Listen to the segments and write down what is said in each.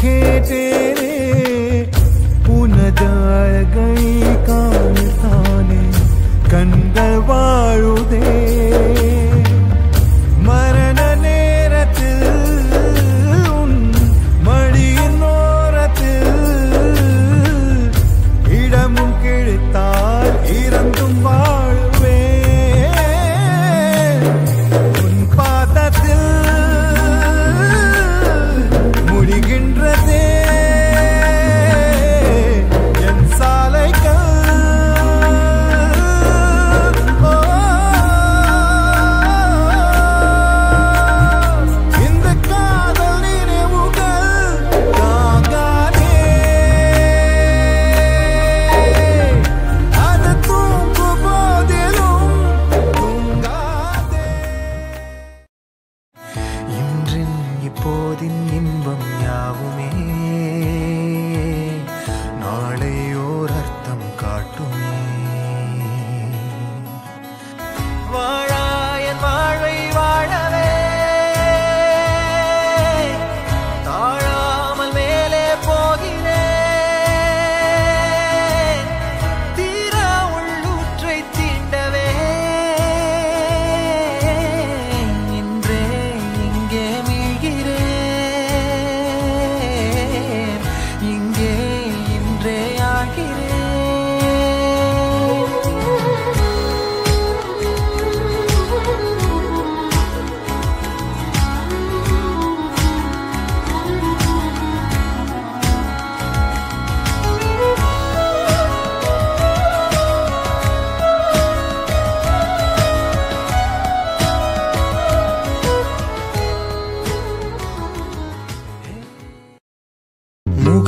খেটে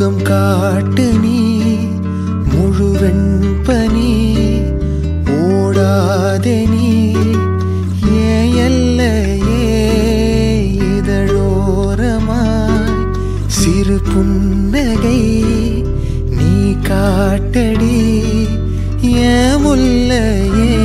முகம் காட்டு நீ முழுவெண் பனி ஓடாதே நீ. ஏன் எல்லையே இதழோரமாய் சிறு புன்னகை நீ காட்டடி. ஏன் முல்லையே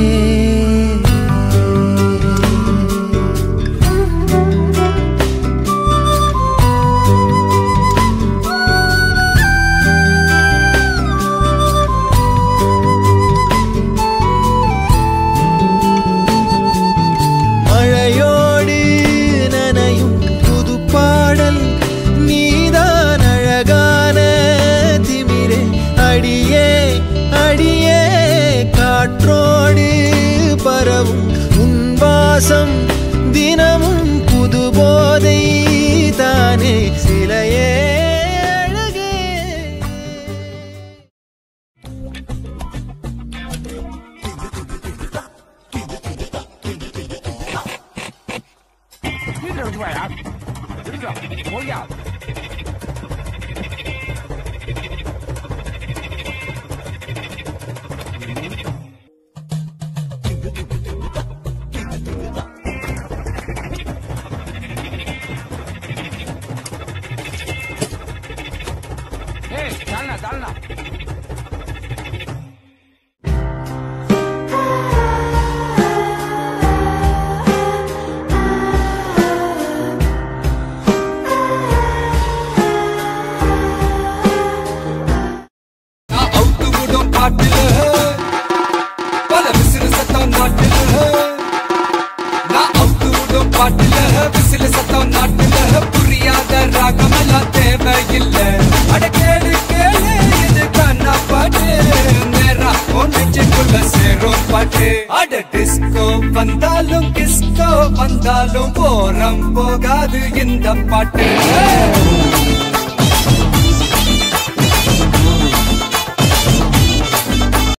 அடியே காற்றோடு பரவும் உன் வாசம் தினமும் புது போதை தானே. சிலையே 예, 달라 달라. பாட்டுல விசில சத்தம் நாட்டுல புரியாத ராகமெல்லாம் தேவையில்லை. அட கேளு கேளு இது கண்ணா பாட்டு. நேரா உன் நெஞ்சுக்குள்ள சேரும் பாட்டு. அட டிஸ்கோ வந்தாலும் கிஸ்கோ வந்தாலும் போரம் போகாது இந்த பாட்டு.